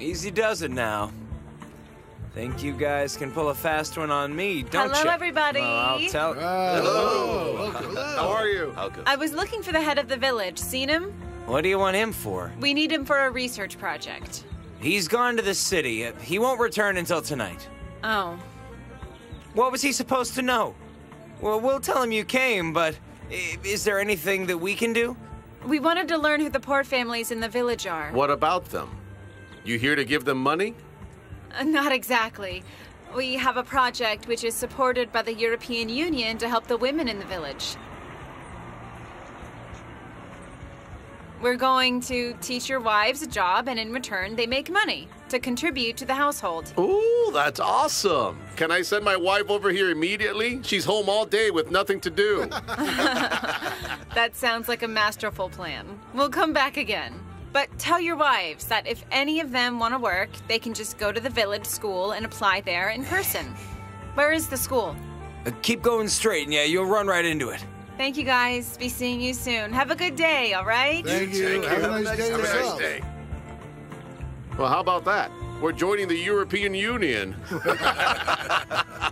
Easy does it now. Think you guys can pull a fast one on me, don't you? Hello, you? everybody. Well, I'll tell. Hello. How are you? I was looking for the head of the village. Seen him? What do you want him for? We need him for a research project. He's gone to the city. He won't return until tonight. Oh. What was he supposed to know? Well, we'll tell him you came, but is there anything that we can do? We wanted to learn who the poor families in the village are. What about them? You here to give them money? Uh, Not exactly. We have a project which is supported by the European Union to help the women in the village. We're going to teach your wives a job, and in return, they make money to contribute to the household. Ooh, that's awesome. Can I send my wife over here immediately? She's home all day with nothing to do. That sounds like a masterful plan. We'll come back again. But tell your wives that if any of them want to work, they can just go to the village school and apply there in person. Where is the school? Uh, keep going straight, and yeah, you'll run right into it. Thank you guys. Be seeing you soon. Have a good day, all right? Thank you. Have a nice day Have a nice day. Well, how about that? We're joining the European Union.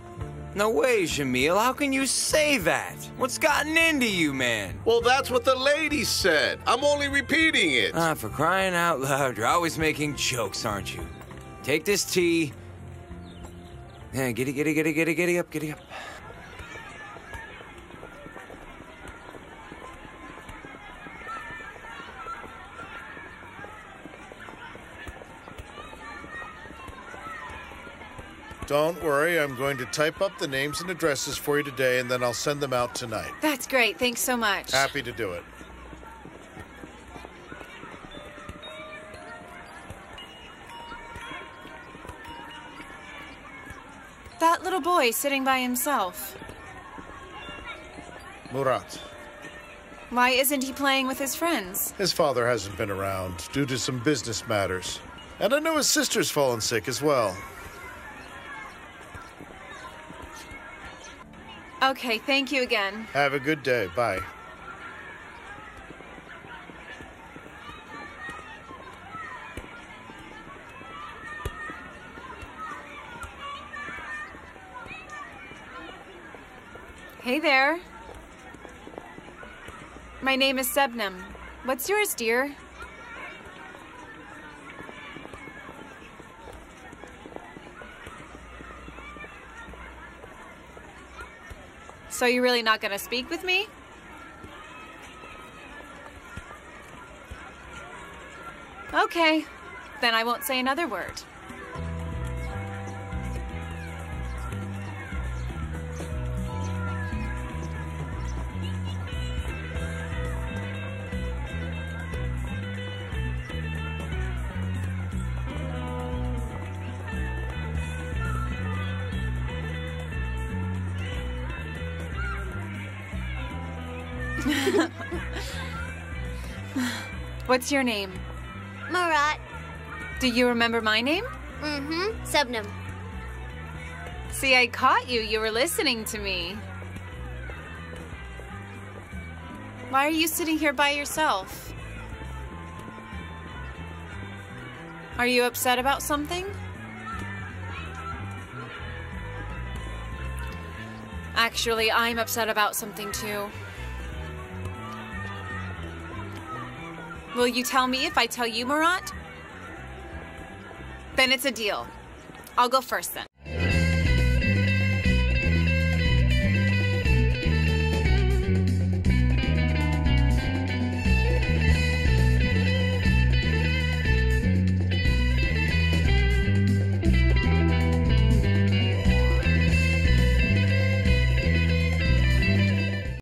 No way, Jamil. How can you say that? What's gotten into you, man? Well, that's what the lady said. I'm only repeating it. Ah, for crying out loud, you're always making jokes, aren't you? Take this tea. Yeah, giddy, giddy, giddy, giddy, giddy up, giddy up. Don't worry, I'm going to type up the names and addresses for you today, and then I'll send them out tonight. That's great. Thanks so much. Happy to do it. That little boy sitting by himself. Murat. Why isn't he playing with his friends? His father hasn't been around due to some business matters. And I know his sister's fallen sick as well. Okay, thank you again. Have a good day. Bye. Hey there. My name is Şebnem. What's yours, dear? So you're really not gonna speak with me? Okay, then I won't say another word. What's your name? Murat. Do you remember my name? Mm-hmm. Şebnem. See, I caught you. You were listening to me. Why are you sitting here by yourself? Are you upset about something? Actually, I'm upset about something too. Will you tell me if I tell you, Murat? Then it's a deal. I'll go first then.